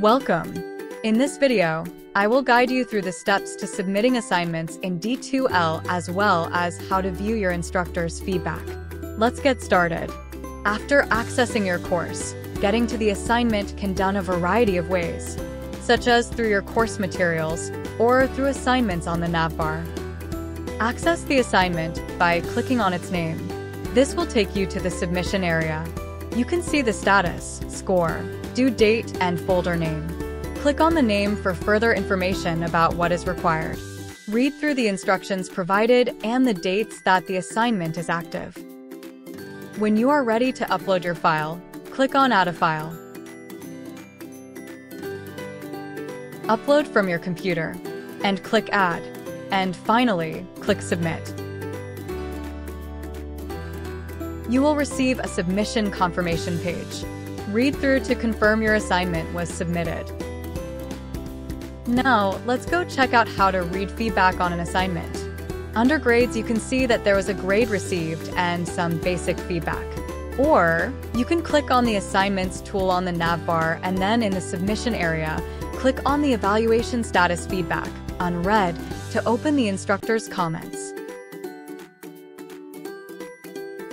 Welcome! In this video, I will guide you through the steps to submitting assignments in D2L as well as how to view your instructor's feedback. Let's get started. After accessing your course, getting to the assignment can done a variety of ways, such as through your course materials or through assignments on the navbar. Access the assignment by clicking on its name. This will take you to the submission area. You can see the status, score, due date, and folder name. Click on the name for further information about what is required. Read through the instructions provided and the dates that the assignment is active. When you are ready to upload your file, click on Add a File. Upload from your computer, and click Add, and finally, click Submit. You will receive a submission confirmation page. Read through to confirm your assignment was submitted. Now, let's go check out how to read feedback on an assignment. Under grades, you can see that there was a grade received and some basic feedback. Or, you can click on the assignments tool on the navbar and then in the submission area, click on the evaluation status feedback, unread, to open the instructor's comments.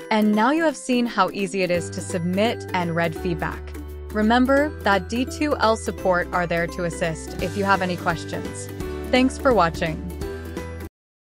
And now you have seen how easy it is to submit and read feedback. Remember that D2L support are there to assist if you have any questions. Thanks for watching.